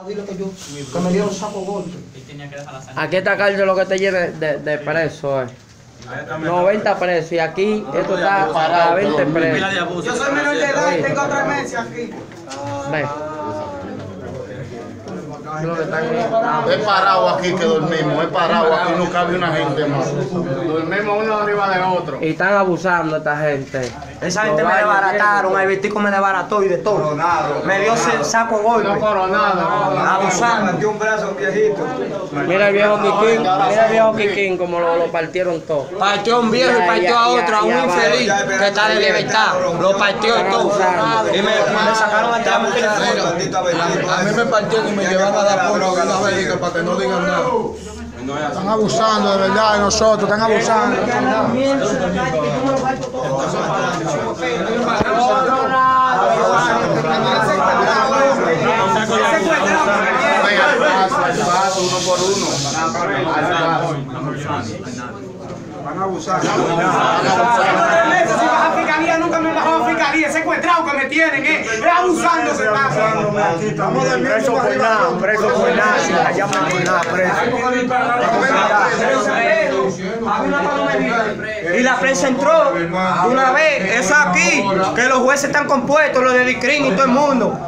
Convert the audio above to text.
Dile que yo, que me dio un saco golpe. Aquí esta cárcel lo que te llena de, de presos, eh. 90 presos y aquí esto está para 20 presos. Yo soy menor de edad y tengo tres meses aquí. Es parado aquí que dormimos, es parado aquí, no cabe una gente más. Dormimos uno arriba de otro. Y están abusando esta gente. Esa gente me desbarataron, el vestico me desbarató y de todo. Me dio saco No golpe. coronado. Abusando. un brazo viejito. Mira el viejo Kikín, mira el viejo Kikín como lo, lo partieron todo. Partió a un viejo y partió a otro, a un infeliz que está de libertad. Lo partió y todo. Y me, me sacaron hasta la mujer. A mí me partieron y me llevaron a la droga una vez para que no digan nada. Están abusando de verdad de nosotros, están abusando. Uno por uno. Van a abusar. Fiscalía, nunca me bajó fiscalía. Secuestrado que me tienen, eh. Abusando se pasa. Estamos preso por nada, preso por nada, si la llaman por nada, preso. Y la prensa entró de una vez. Eso aquí, que los jueces están compuestos, los de Dicrin y todo el mundo.